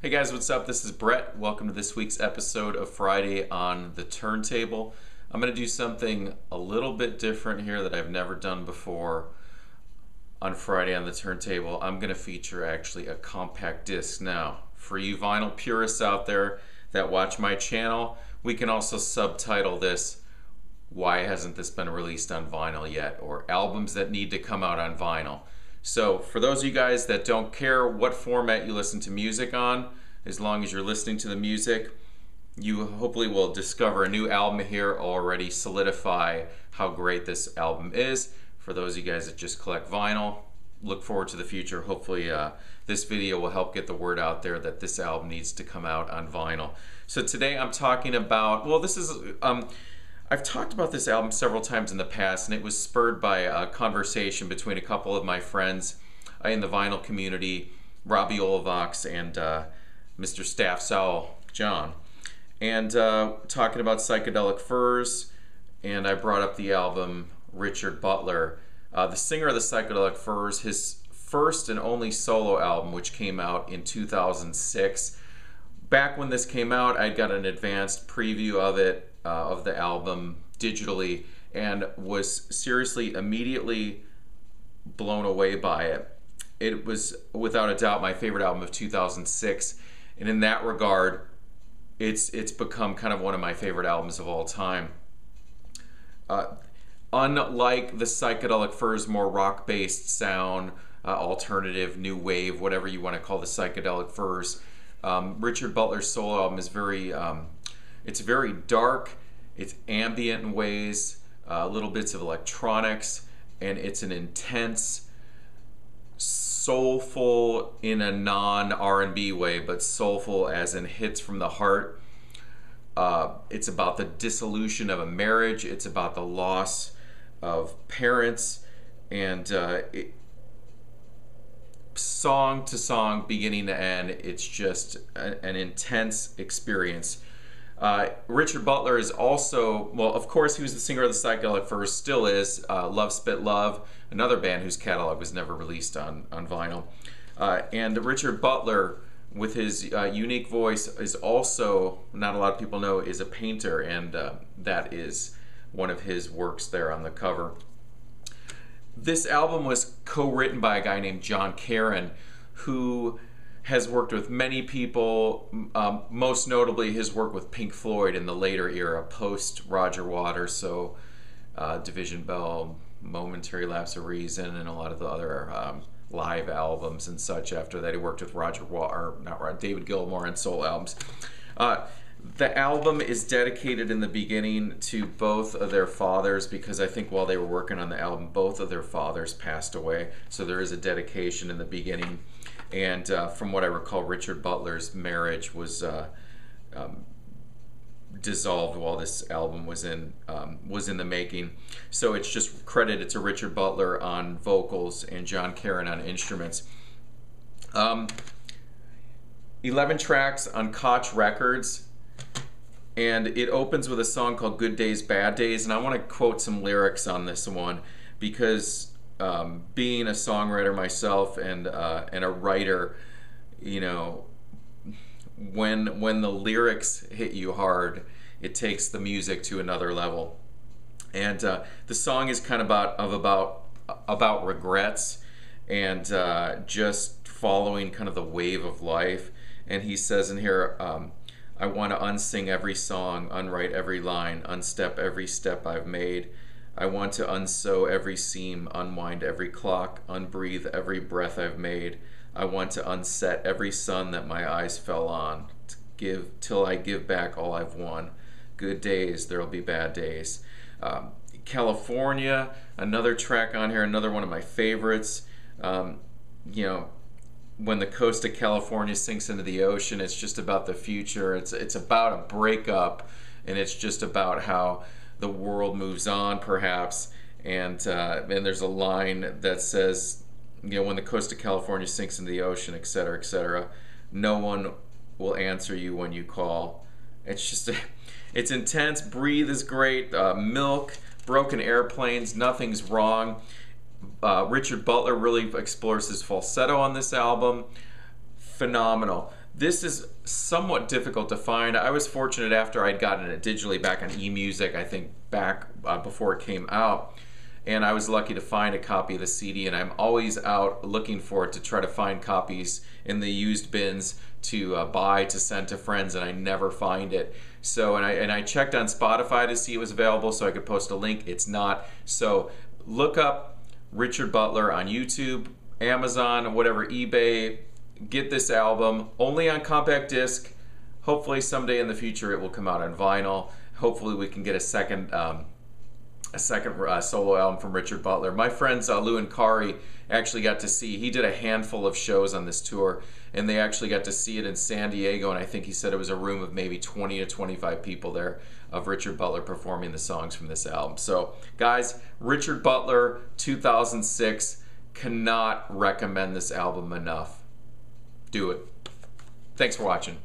Hey guys, what's up? This is Bret. Welcome to this week's episode of Friday on the Turntable. I'm going to do something a little bit different here that I've never done before on Friday on the Turntable. I'm going to feature actually a compact disc. Now, for you vinyl purists out there that watch my channel, we can also subtitle this Why Hasn't This Been Released on Vinyl Yet? or Albums That Need to Come Out on Vinyl. So for those of you guys that don't care what format you listen to music on, as long as you're listening to the music, you hopefully will discover a new album here already solidify how great this album is. For those of you guys that just collect vinyl, look forward to the future. Hopefully uh, this video will help get the word out there that this album needs to come out on vinyl. So today I'm talking about, well this is, um, I've talked about this album several times in the past, and it was spurred by a conversation between a couple of my friends uh, in the vinyl community, Robbie Olavox and uh, Mr. Staff Sowell John, and uh, talking about psychedelic furs. And I brought up the album Richard Butler, uh, the singer of the Psychedelic Furs, his first and only solo album, which came out in 2006. Back when this came out, I'd got an advanced preview of it uh, of the album digitally and was seriously immediately blown away by it. It was without a doubt my favorite album of 2006, and in that regard, it's it's become kind of one of my favorite albums of all time. Uh, unlike the psychedelic furs, more rock-based sound, uh, alternative, new wave, whatever you want to call the psychedelic furs, um, Richard Butler's solo album is very um, it's very dark, it's ambient in ways, uh, little bits of electronics, and it's an intense, soulful in a non R&B way, but soulful as in hits from the heart. Uh, it's about the dissolution of a marriage. It's about the loss of parents, and uh, it, song to song, beginning to end, it's just a, an intense experience. Uh, Richard Butler is also, well, of course, he was the singer of the Psychedelic Furs, still is. Uh, Love Spit Love, another band whose catalog was never released on, on vinyl. Uh, and Richard Butler, with his uh, unique voice, is also, not a lot of people know, is a painter, and uh, that is one of his works there on the cover. This album was co written by a guy named Jon Carin, who has worked with many people, um, most notably his work with Pink Floyd in the later era, post Roger Waters, so uh, Division Bell, Momentary Lapse of Reason, and a lot of the other um, live albums and such. After that, he worked with Roger Water, not David Gilmour and soul albums. Uh, the album is dedicated in the beginning to both of their fathers because I think while they were working on the album, both of their fathers passed away. So there is a dedication in the beginning. And uh, from what I recall, Richard Butler's marriage was uh, um, dissolved while this album was in um, was in the making. So it's just credited to Richard Butler on vocals and Jon Carin on instruments. Um, Eleven tracks on Koch Records. And it opens with a song called Good Days, Bad Days. And I want to quote some lyrics on this one because um, being a songwriter myself and uh, and a writer, you know, when when the lyrics hit you hard, it takes the music to another level. And uh, the song is kind of about of about about regrets and uh, just following kind of the wave of life. And he says in here, um, I want to unsing every song, unwrite every line, unstep every step I've made. I want to unsew every seam, unwind every clock, unbreathe every breath I've made. I want to unset every sun that my eyes fell on, to give till I give back all I've won. Good days, there'll be bad days. Um, California, another track on here, another one of my favorites. Um, you know, when the coast of California sinks into the ocean, it's just about the future. It's it's about a breakup, and it's just about how the world moves on, perhaps. And uh, and there's a line that says, you know, when the coast of California sinks into the ocean, et cetera, et cetera, no one will answer you when you call. It's just, it's intense. Breathe is great. Uh, milk, broken airplanes, nothing's wrong. Uh, Richard Butler really explores his falsetto on this album. Phenomenal. This is somewhat difficult to find. I was fortunate after I'd gotten it digitally back on eMusic, I think back uh, before it came out. And I was lucky to find a copy of the CD, and I'm always out looking for it to try to find copies in the used bins to uh, buy to send to friends, and I never find it. So, and I and I checked on Spotify to see it was available, so I could post a link. It's not. So, look up Richard Butler on YouTube, Amazon, whatever, eBay, get this album only on compact disc. Hopefully, someday in the future, it will come out on vinyl. Hopefully, we can get a second. Um, a second uh, solo album from Richard Butler. My friends uh, Lou and Kari actually got to see. He did a handful of shows on this tour, and they actually got to see it in San Diego. And I think he said it was a room of maybe 20 to 25 people there of Richard Butler performing the songs from this album. So, guys, Richard Butler, 2006. Cannot recommend this album enough do it. Thanks for watching.